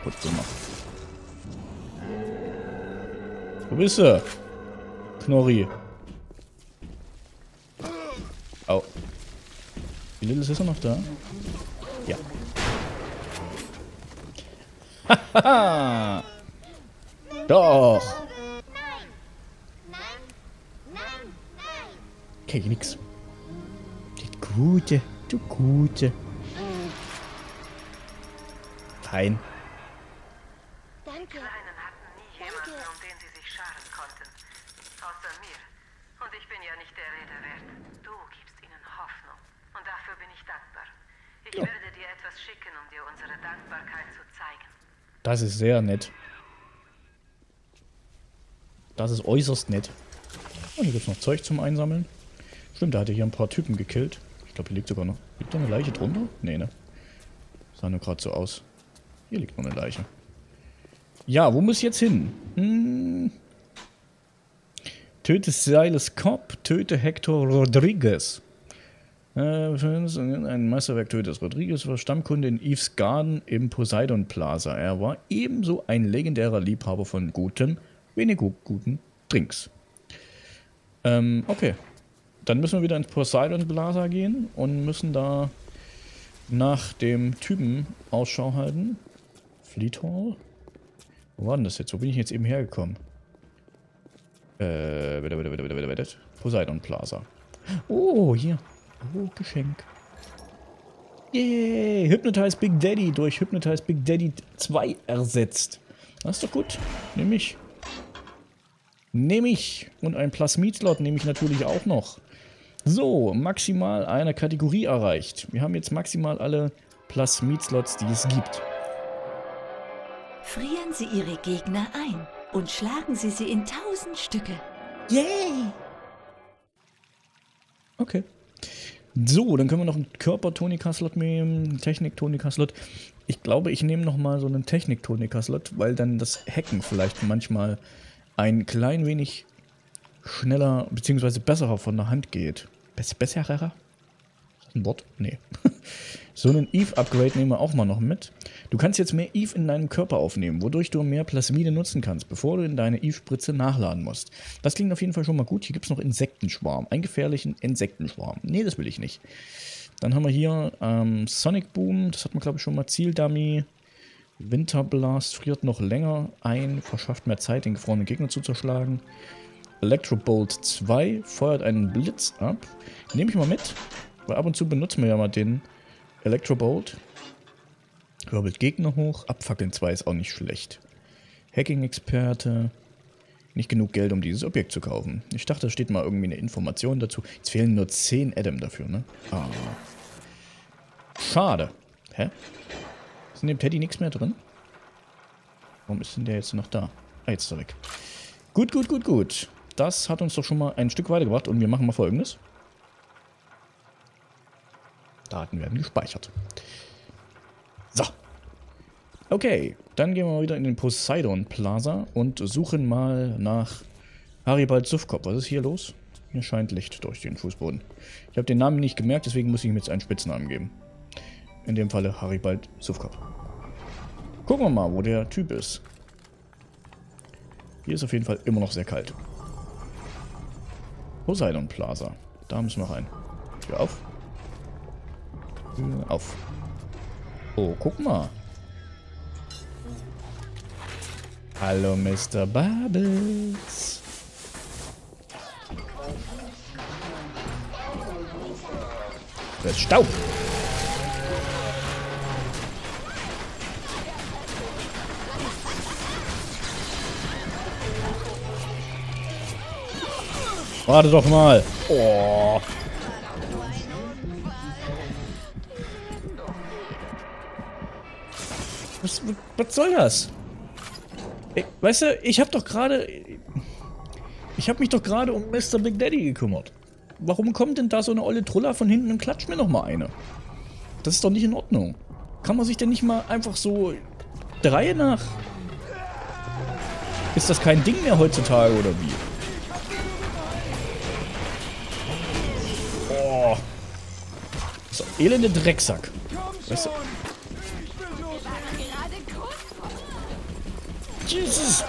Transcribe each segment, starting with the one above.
kaputt gemacht. Wo bist du? Knorri. Au. Wie little ist er noch da? Ja. Hahaha. Doch. Okay, nix. Die Gute, du Gute. Fein. Danke. Kleinen hatten nie jemanden, um den sie sich scharen konnten. Außer mir. Und ich bin ja nicht der Rede wert. Du gibst ihnen Hoffnung. Und dafür bin ich dankbar. Ich Ja. werde dir etwas schicken, um dir unsere Dankbarkeit zu zeigen. Das ist sehr nett. Das ist äußerst nett. Und hier gibt es noch Zeug zum Einsammeln. Stimmt, da hat er hier ein paar Typen gekillt. Ich glaube, hier liegt sogar noch. Liegt da eine Leiche drunter? Nee, ne? Sah nur gerade so aus. Hier liegt noch eine Leiche. Ja, wo muss ich jetzt hin? Hm. Töte Silas Cobb, töte Hector Rodriguez. Äh, ein Meisterwerk tötet Rodriguez war Stammkunde in Eves Garden im Poseidon Plaza. Er war ebenso ein legendärer Liebhaber von guten, wenig guten Drinks. Ähm, okay. Dann müssen wir wieder ins Poseidon Plaza gehen und müssen da nach dem Typen Ausschau halten. Fleet Hall? Wo war denn das jetzt? Wo bin ich jetzt eben hergekommen? Äh, bitte, bitte, bitte, bitte, bitte, bitte. Poseidon Plaza. Oh, hier. Oh, Geschenk. Yay! Hypnotize Big Daddy durch Hypnotize Big Daddy 2 ersetzt. Das ist doch gut. Nehme ich. Nehme ich. Und ein Plasmid-Slot nehme ich natürlich auch noch. So, maximal eine Kategorie erreicht. Wir haben jetzt maximal alle Plasmid-Slots, die es gibt. Frieren Sie Ihre Gegner ein und schlagen Sie sie in tausend Stücke. Yay! Okay. So, dann können wir noch einen Körper-Tonika-Slot nehmen, Technik-Tonika-Slot. Ich glaube, ich nehme nochmal so einen Technik-Tonika-Slot, weil dann das Hacken vielleicht manchmal ein klein wenig schneller bzw. besserer von der Hand geht. Bess besserer? Ist das ein Wort? Nee. so einen Eve-Upgrade nehmen wir auch mal noch mit. Du kannst jetzt mehr Eve in deinem Körper aufnehmen, wodurch du mehr Plasmide nutzen kannst, bevor du in deine Eve-Spritze nachladen musst. Das klingt auf jeden Fall schon mal gut. Hier gibt es noch Insektenschwarm. Einen gefährlichen Insektenschwarm. Nee, das will ich nicht. Dann haben wir hier ähm, Sonic Boom. Das hat man, glaube ich, schon mal. Zieldummy. Winterblast friert noch länger ein, verschafft mehr Zeit, den gefrorenen Gegner zu zerschlagen. Electrobolt 2 feuert einen Blitz ab. Nehme ich mal mit, weil ab und zu benutzen wir ja mal den Electrobolt. Wirbelt Gegner hoch. Abfackeln 2 ist auch nicht schlecht. Hacking-Experte. Nicht genug Geld, um dieses Objekt zu kaufen. Ich dachte, da steht mal irgendwie eine Information dazu. Jetzt fehlen nur 10 Adam dafür, ne? Ah. Schade. Hä? Ist in dem Teddy nichts mehr drin? Warum ist denn der jetzt noch da? Ah, jetzt ist er weg. Gut, gut, gut, gut. Das hat uns doch schon mal ein Stück weitergebracht und wir machen mal folgendes. Daten werden gespeichert. So. Okay, dann gehen wir mal wieder in den Poseidon Plaza und suchen mal nach Haribald Sufkop. Was ist hier los? Hier scheint Licht durch den Fußboden. Ich habe den Namen nicht gemerkt, deswegen muss ich ihm jetzt einen Spitznamen geben. In dem Falle Haribald Sufkop. Gucken wir mal, wo der Typ ist. Hier ist auf jeden Fall immer noch sehr kalt. Poseidon Plaza. Da müssen wir rein. Tür auf. Tür auf. Oh, guck mal. Hallo, Mr. Bubbles. Das ist Staub. Warte doch mal. Oh. Was, was soll das? Weißt du, ich hab doch gerade... Ich hab mich doch gerade um Mr. Big Daddy gekümmert. Warum kommt denn da so eine olle Truller von hinten und klatscht mir noch mal eine? Das ist doch nicht in Ordnung. Kann man sich denn nicht mal einfach so... Der Reihe nach... Ist das kein Ding mehr heutzutage oder wie? Oh. So, elende Drecksack. Weißt du, Jesus!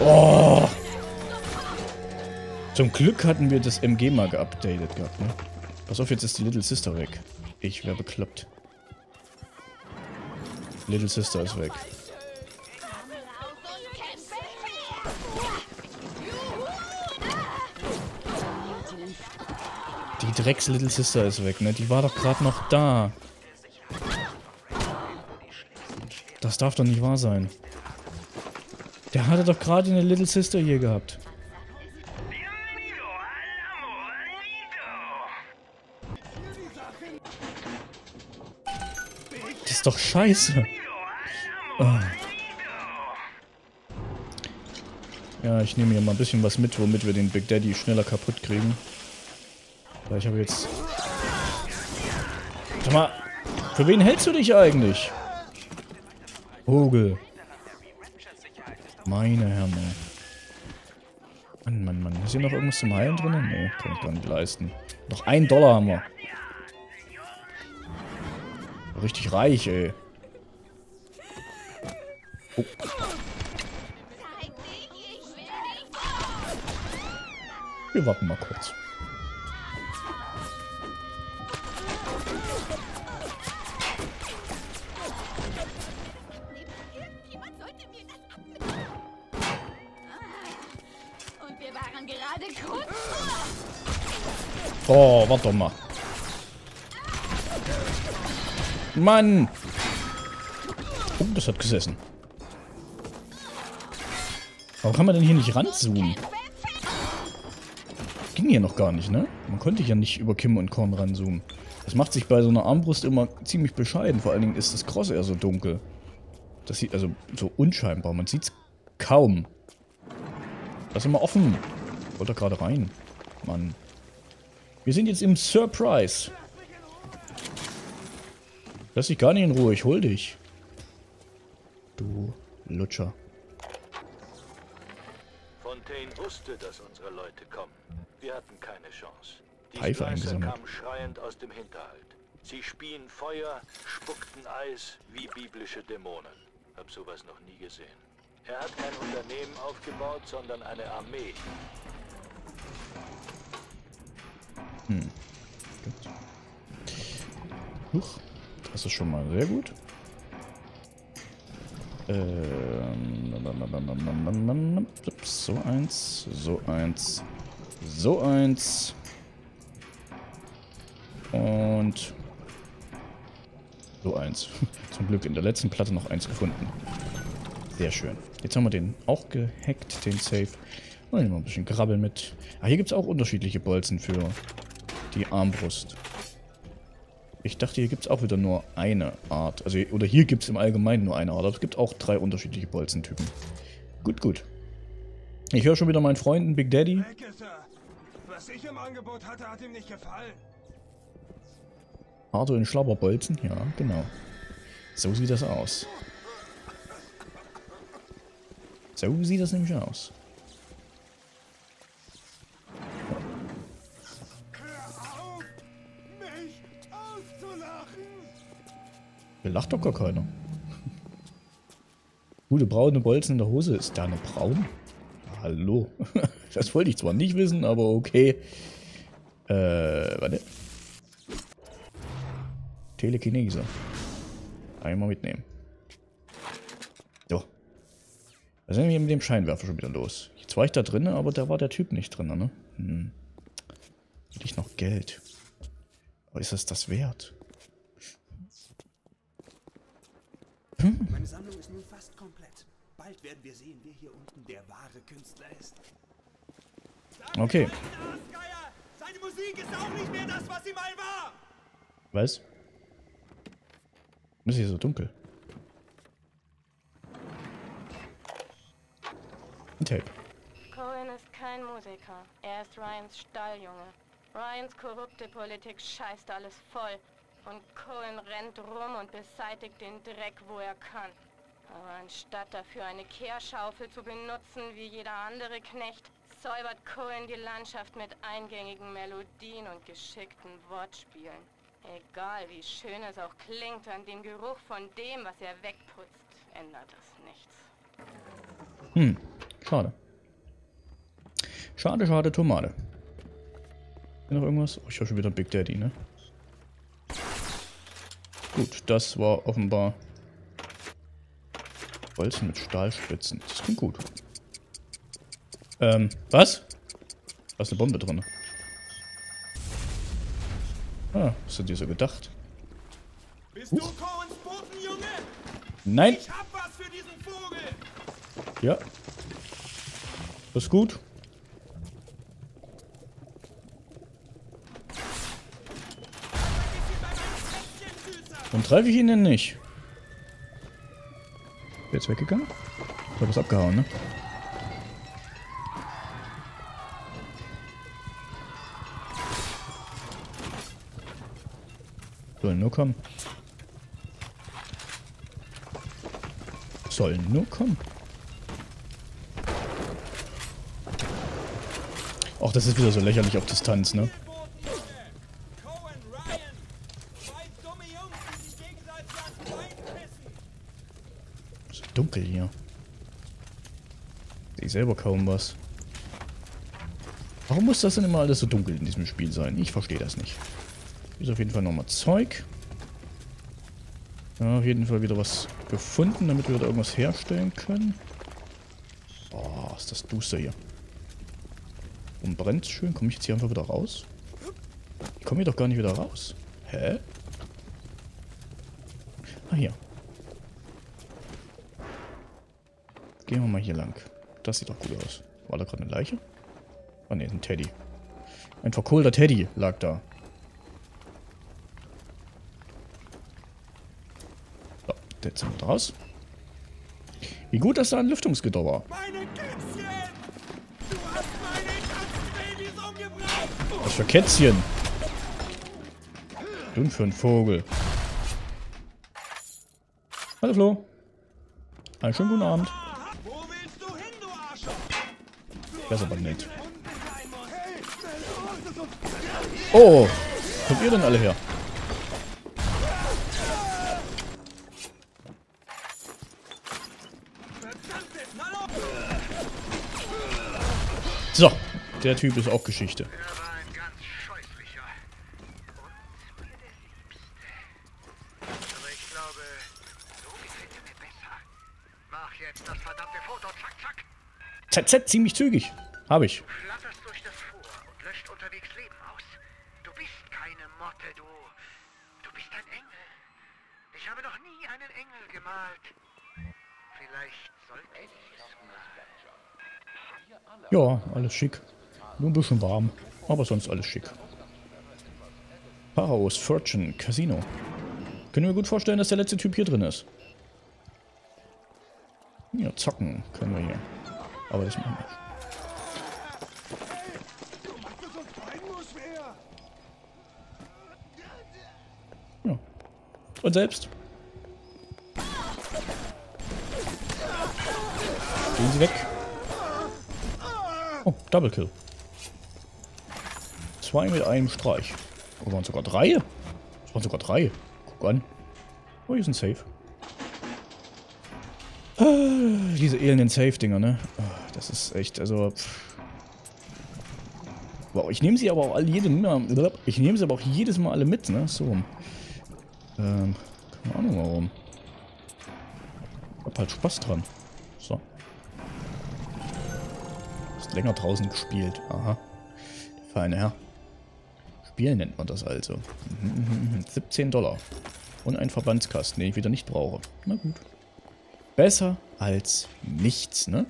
Oh! Zum Glück hatten wir das MG mal geupdatet gehabt, ne? Pass auf, jetzt ist die Little Sister weg. Ich wäre bekloppt. Little Sister ist weg. Drecks Little Sister ist weg, ne? Die war doch gerade noch da. Das darf doch nicht wahr sein. Der hatte doch gerade eine Little Sister hier gehabt. Das ist doch scheiße. Oh. Ja, ich nehme hier mal ein bisschen was mit, womit wir den Big Daddy schneller kaputt kriegen. Ich habe jetzt... Sag mal, für wen hältst du dich eigentlich? Vogel. Meine Herren. Mann, Mann, Mann. Ist hier noch irgendwas zum Heilen drin? Nee, kann ich gar nicht leisten. Noch ein Dollar haben wir. Richtig reich, ey. Oh. Wir warten mal kurz. Oh, warte doch mal. Mann! Oh, das hat gesessen. Warum kann man denn hier nicht ranzoomen? Ging hier noch gar nicht, ne? Man konnte ja nicht über Kim und Korn ranzoomen. Das macht sich bei so einer Armbrust immer ziemlich bescheiden. Vor allen Dingen ist das Cross eher so dunkel. Das sieht also so unscheinbar. Man sieht's kaum. Lass mal offen. Wollte gerade rein. Mann. Wir sind jetzt im Surprise. Lass dich gar nicht in Ruhe. Ich hol dich. Du Lutscher. Fontaine wusste, dass unsere Leute kommen. Wir hatten keine Chance. Die Pfeife eingesammelt. kamen schreiend aus dem Hinterhalt. Sie spien Feuer, spuckten Eis wie biblische Dämonen. Hab sowas noch nie gesehen. Er hat kein Unternehmen aufgebaut, sondern eine Armee. Huch. Das ist schon mal sehr gut. Ähm, so eins, so eins, so eins. Und so eins. Zum Glück in der letzten Platte noch eins gefunden. Sehr schön. Jetzt haben wir den auch gehackt, den Safe. Und nehmen wir ein bisschen Grabbel mit. Ah, hier gibt es auch unterschiedliche Bolzen für die Armbrust. Ich dachte, hier gibt es auch wieder nur eine Art. Also, oder hier gibt es im Allgemeinen nur eine Art. Aber es gibt auch drei unterschiedliche Bolzentypen. Gut, gut. Ich höre schon wieder meinen Freunden Big Daddy. Was ich im Angebot hatte, hat ihm nicht gefallen. Arthur in Schlabberbolzen. Ja, genau. So sieht das aus. So sieht das nämlich aus. Hier lacht doch gar keiner. Gute braune Bolzen in der Hose. Ist da eine braun? Hallo. Das wollte ich zwar nicht wissen, aber okay. Äh, warte. Telekinese. Einmal mitnehmen. So. Was ist denn hier mit dem Scheinwerfer schon wieder los? Jetzt war ich da drin, aber da war der Typ nicht drin, ne? Hm. Hätte ich noch Geld. Aber ist das das wert? Meine Sammlung ist nun fast komplett. Bald werden wir sehen, wer hier unten der wahre Künstler ist. Okay. Seine Musik ist auch nicht mehr das, was sie mal war! Was? Ist hier so dunkel? Ein Tape. Cohen ist kein Musiker. Er ist Ryans Stalljunge. Ryans korrupte Politik scheißt alles voll. Und Cohen rennt rum und beseitigt den Dreck, wo er kann. Aber anstatt dafür eine Kehrschaufel zu benutzen wie jeder andere Knecht, säubert Cohen die Landschaft mit eingängigen Melodien und geschickten Wortspielen. Egal wie schön es auch klingt, an dem Geruch von dem, was er wegputzt, ändert es nichts. Hm, schade. Schade, schade, Tomate. Noch irgendwas? Oh, ich höre schon wieder Big Daddy, ne? Gut, das war offenbar Holz mit Stahlspitzen. Das klingt gut. Ähm, was? Da ist eine Bombe drin. Ah, was hat dir so gedacht? Bist du Coens Botenjunge? Nein! Ich hab was für diesen Vogel! Ja. Das ist gut. Und treffe ich ihn denn nicht? Jetzt weggegangen? Ich glaube, ist abgehauen, ne? Soll nur kommen. Soll nur kommen. Auch das ist wieder so lächerlich auf Distanz, ne? Botenjunge! Cohen, Ryan! Zwei dumme Jungs, die sich gegenseitig ans Bein pissen! So dunkel hier. Ich selber kaum was. Warum muss das denn immer alles so dunkel in diesem Spiel sein? Ich verstehe das nicht. Hier ist auf jeden Fall nochmal Zeug. Ja, auf jeden Fall wieder was gefunden, damit wir wieder irgendwas herstellen können. Boah, ist das duster hier. Und brennt schön. Komme ich jetzt hier einfach wieder raus? Ich komme hier doch gar nicht wieder raus. Hä? Ah, hier. Gehen wir mal hier lang. Das sieht doch gut aus. War da gerade eine Leiche? Ah ne, ein Teddy. Ein verkohlter Teddy lag da. So, jetzt sind wir raus. Wie gut, dass da ein Lüftungsgitter war. Meine Kätzchen! Du hast meine Katzenbabys umgebracht! Was für Kätzchen? Dumm für ein Vogel. Hallo Flo. Einen schönen guten Abend. Das ist aber nett. Oh, kommt ihr denn alle her? So, der Typ ist auch Geschichte. Er war ein ganz scheußlicher. Und mir der Liebste. Aber ich glaube, so gefällt er mir besser. Mach jetzt das verdammte Foto. Zack, zack. ZZ ziemlich zügig. Habe ich. Flatterst durch das Vor und löscht unterwegs Leben aus. Du bist keine Motte, du. Du bist ein Engel. Ich habe noch nie einen Engel gemalt. Vielleicht sollte ich es mal. Ja, alles schick. Nur ein bisschen warm. Aber sonst alles schick. Paraos Fortune Casino. Können wir gut vorstellen, dass der letzte Typ hier drin ist. Ja, zocken können wir hier. Aber das machen wir. Ja. Und selbst? Gehen Sie weg. Oh, Double Kill. Zwei mit einem Streich. Oh, waren sogar drei? Es waren sogar drei. Guck an. Oh, hier ist ein Safe. Diese elenden Safe-Dinger, ne? Ah, das ist echt, also... Wow, ich nehme sie aber auch alle jede, Ich nehme sie aber auch jedes Mal alle mit, ne? So. Ähm, keine Ahnung warum. Hab halt Spaß dran. So. Ist länger draußen gespielt. Aha. Feine Herr. Spielen nennt man das also. Mhm, 17 Dollar. Und ein Verbandskasten, den ich wieder nicht brauche. Na gut. Besser als nichts, ne?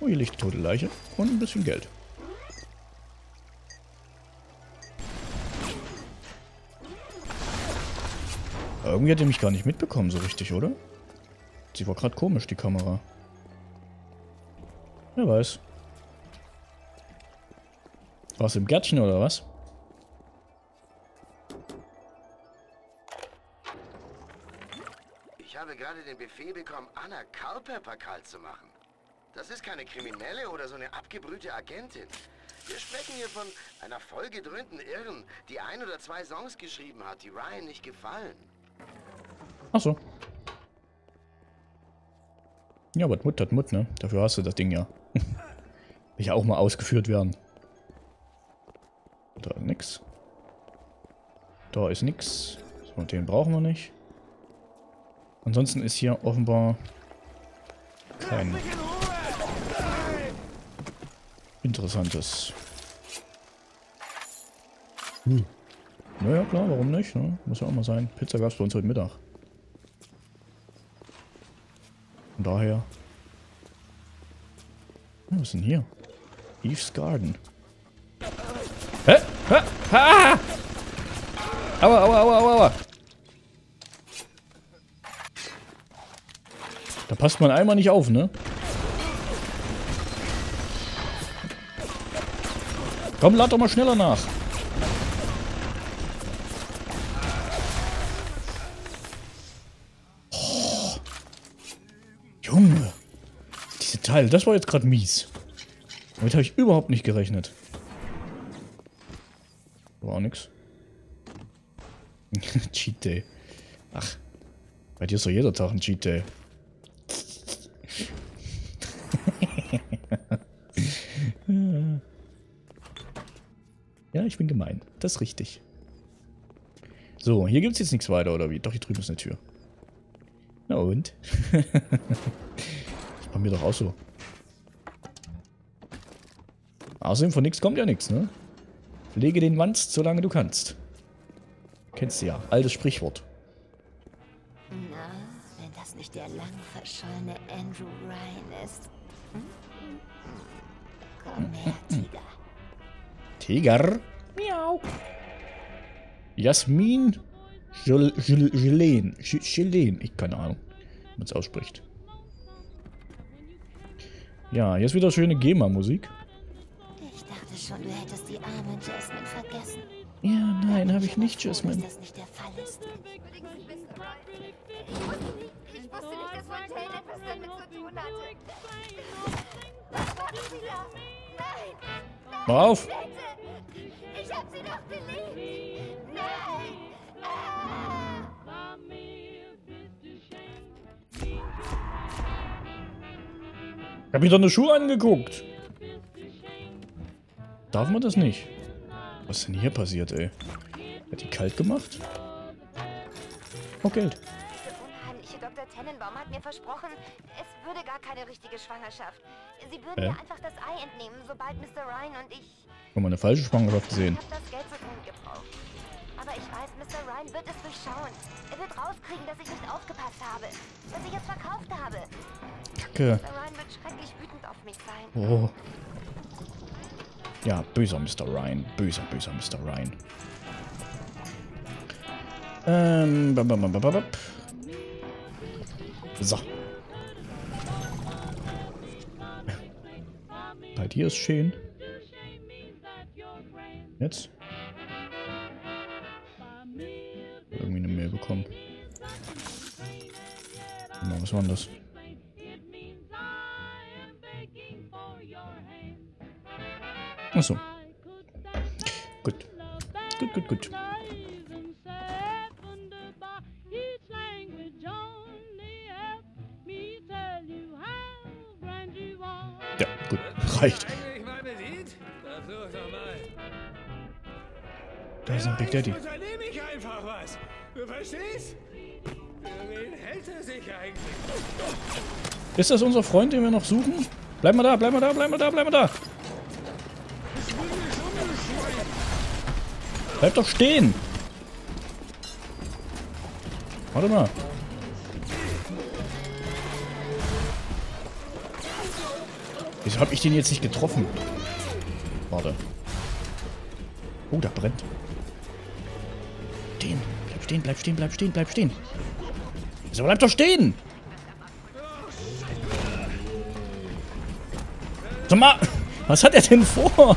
Oh, hier liegt eine tote Leiche. Und ein bisschen Geld. Irgendwie hat er mich gar nicht mitbekommen so richtig, oder? Sie war gerade komisch, die Kamera. Wer weiß. Warst du im Gärtchen oder was? Ich habe gerade den Befehl bekommen, Anna Culpepper kalt zu machen. Das ist keine Kriminelle oder so eine abgebrühte Agentin. Wir sprechen hier von einer vollgedröhnten Irren, die ein oder zwei Songs geschrieben hat, die Ryan nicht gefallen. Ach so. Ja, was Mut hat Mut, ne? Dafür hast du das Ding ja. Will ja auch mal ausgeführt werden. Da ist nix. Da ist nix. So, den brauchen wir nicht. Ansonsten ist hier offenbar kein interessantes. Hm. Naja, klar, warum nicht? Ne? Muss ja auch mal sein. Pizza gab es bei uns heute Mittag. Von daher. Was ist denn hier? Eve's Garden. Hä? Hä? Ha! Aua, aua, aua, aua, aua. Da passt man einmal nicht auf, ne? Komm, lad doch mal schneller nach. Oh. Junge. Diese Teile, das war jetzt gerade mies. Damit habe ich überhaupt nicht gerechnet. War auch nix. Cheat Day. Ach. Bei dir ist doch jeder Tag ein Cheat Day. Ich bin gemein. Das ist richtig. So, hier gibt es jetzt nichts weiter, oder wie? Doch, hier drüben ist eine Tür. Na und? das bei mir doch auch so. Außerdem von nichts kommt ja nichts, ne? Pflege den Wanst, solange du kannst. Kennst du ja. Altes Sprichwort. Na, wenn das nicht der lang verschollene Andrew Ryan ist. Hm? Komm her, Tiger. Tiger? Miau. Jasmin Gelen. Gelen. Ich keine Ahnung, wie man es ausspricht. Ja, jetzt wieder schöne GEMA-Musik. Ich dachte schon, du hättest die arme Jasmine vergessen. Ja, nein, habe ich nicht, Jasmine. Dass das nicht der Fall ist. Ich wusste nicht, dass Fontaine etwas damit zu tun hatte. Was macht sie da? Nein! Nein! Auf! Bitte! Ich hab sie doch geliebt! Nein! Ah! Ich hab mir doch eine Schuhe angeguckt. Darf man das nicht? Was ist denn hier passiert, ey? Hat die kalt gemacht? Oh, Geld. Unheimliche Dr. Tennenbaum hat mir versprochen, es würde gar keine richtige Schwangerschaft. Sie würden Hä? mir einfach das Ei entnehmen, sobald Mr. Ryan und ich... Guck mal, eine falsche Schwangerschaft gesehen. Aber ich weiß, Mr. Ryan wird es durchschauen. Er wird rauskriegen, dass ich nicht aufgepasst habe. Dass ich es verkauft habe. Kacke. Mr. Ryan wird schrecklich wütend auf mich sein. Oh. Ja, böser Mr. Ryan. Böser, böser Mr. Ryan. Ähm, bam, bam, bam, bam, bam. So. Bei dir ist schön. Jetzt? Irgendwie eine Mail bekommen. Genau, was war das? Achso. Gut. Gut, gut, gut. Ja, gut. Reicht. Da ist ein Big Daddy. Unternehme ich einfach was. Du verstehst? Wen hält er sich eigentlich? Ist das unser Freund, den wir noch suchen? Bleib mal da, bleib mal da, bleib mal da, bleib mal da. Bleib doch stehen. Warte mal. Wieso hab ich den jetzt nicht getroffen? Warte. Oh, da brennt. Stehen. Bleib stehen, bleib stehen, bleib stehen. Wieso bleib doch stehen? Sag mal, was hat er denn vor?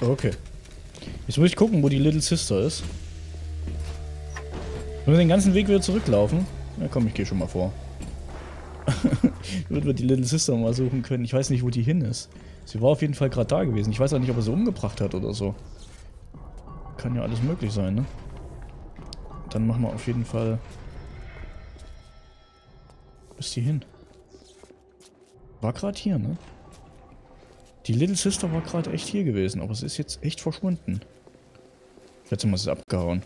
Okay. Jetzt muss ich gucken, wo die Little Sister ist. Wenn wir den ganzen Weg wieder zurücklaufen. Na komm, ich gehe schon mal vor. Damit wir die Little Sister mal suchen können. Ich weiß nicht, wo die hin ist. Sie war auf jeden Fall gerade da gewesen. Ich weiß auch nicht, ob er sie umgebracht hat oder so. Kann ja alles möglich sein, ne? Dann machen wir auf jeden Fall... Wo ist die hin? War gerade hier, ne? Die Little Sister war gerade echt hier gewesen, aber sie ist jetzt echt verschwunden. Letztes Mal ist sie abgehauen.